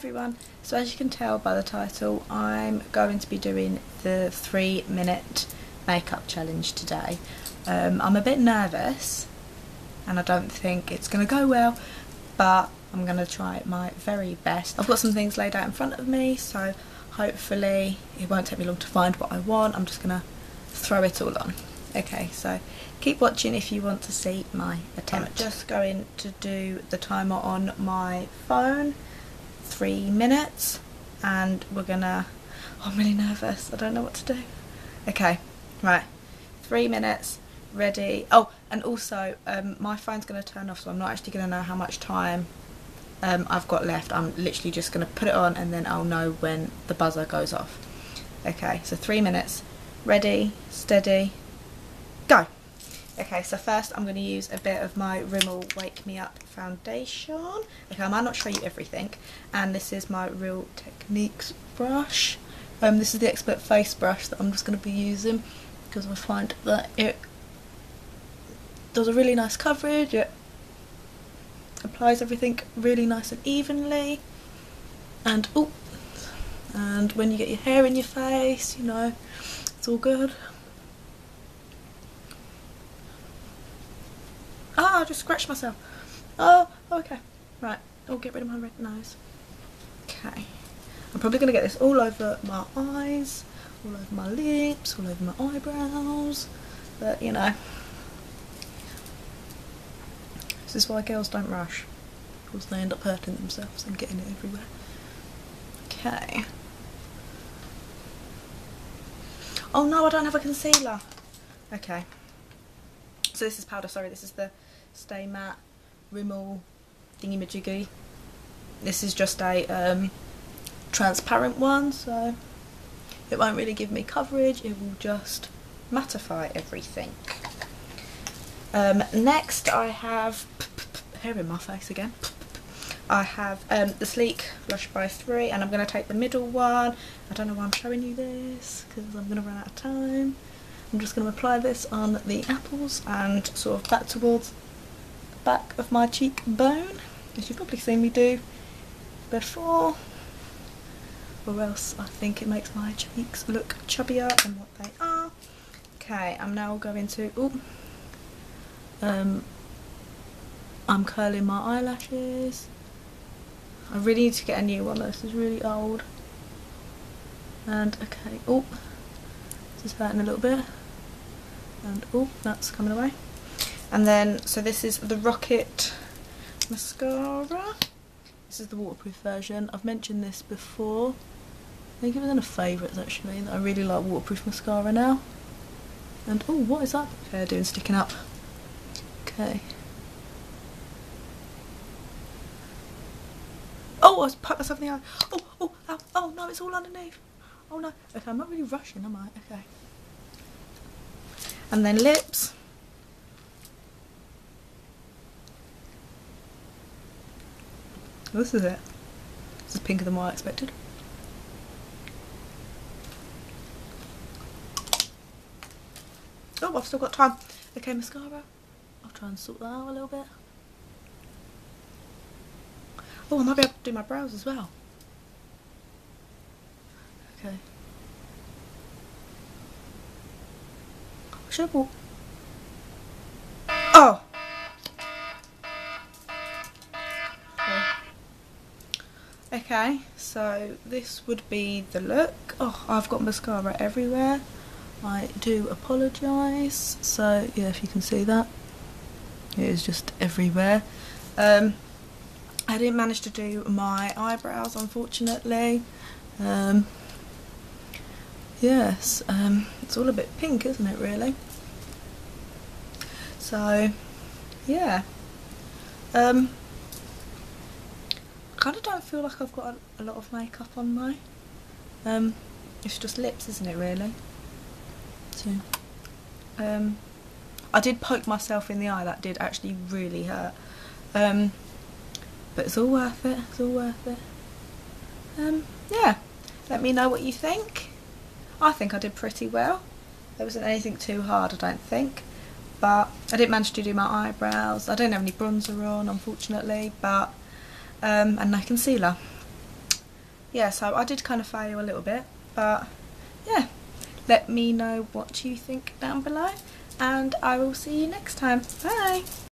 everyone, so as you can tell by the title I'm going to be doing the three minute makeup challenge today. Um, I'm a bit nervous and I don't think it's going to go well but I'm going to try my very best. I've got some things laid out in front of me so hopefully it won't take me long to find what I want. I'm just going to throw it all on. Okay, so keep watching if you want to see my attempt. I'm just going to do the timer on my phone, three minutes, and we're gonna, oh, I'm really nervous, I don't know what to do. Okay, right, three minutes, ready. Oh, and also, um, my phone's gonna turn off, so I'm not actually gonna know how much time um, I've got left. I'm literally just gonna put it on and then I'll know when the buzzer goes off. Okay, so three minutes, ready, steady, go. Okay, so first I'm going to use a bit of my Rimmel Wake Me Up foundation. Okay, I might not show you everything. And this is my Real Techniques brush. Um, this is the Expert Face brush that I'm just going to be using because I find that it does a really nice coverage. It applies everything really nice and evenly. And, oh, and when you get your hair in your face, you know, it's all good. I just scratched myself. Oh, okay. Right, I'll get rid of my red nose. Okay. I'm probably going to get this all over my eyes, all over my lips, all over my eyebrows. But, you know. This is why girls don't rush. Because they end up hurting themselves and getting it everywhere. Okay. Oh no, I don't have a concealer. Okay. So this is powder, sorry, this is the Stay Matte Rimmel thingy majiggy. This is just a um, transparent one, so it won't really give me coverage, it will just mattify everything. Um, next I have hair in my face again. I have um, the Sleek Blush by 3 and I'm going to take the middle one. I don't know why I'm showing you this because I'm going to run out of time. I'm just going to apply this on the apples and sort of back towards back of my cheekbone, as you've probably seen me do before, or else I think it makes my cheeks look chubbier than what they are. Okay, I'm now going to, ooh, um, I'm curling my eyelashes. I really need to get a new one, this is really old. And, okay, oh, this is hurting a little bit. And, oh, that's coming away and then so this is the Rocket mascara. This is the waterproof version. I've mentioned this before. I think it was in a favourites actually I really like waterproof mascara now. And oh what is that hair doing sticking up? Okay. Oh I put myself in the eye. Oh oh oh, oh no it's all underneath. Oh no. Okay I'm not really rushing am I? Okay. And then lips This is it. This is pinker than what I expected. Oh, I've still got time. Okay, mascara. I'll try and sort that out a little bit. Oh, I might be able to do my brows as well. Okay. I should have bought... Oh! Okay, so this would be the look. Oh, I've got mascara everywhere. I do apologise. So, yeah, if you can see that, it is just everywhere. Um, I didn't manage to do my eyebrows, unfortunately. Um, yes, um, it's all a bit pink, isn't it, really? So, yeah. Um, kind of don't feel like I've got a, lot of makeup on my um it's just lips isn't it really? So um I did poke myself in the eye. That did actually really hurt. Um but it's all worth it. It's all worth it. Um yeah. Let me know what you think. I think I did pretty well. There wasn't anything too hard I don't think. But I didn't manage to do my eyebrows. I don't have any bronzer on unfortunately. But um, and no concealer. yeah, so I did kind of fail a little bit, but yeah, let me know what you think down below, and I will see you next time. Bye!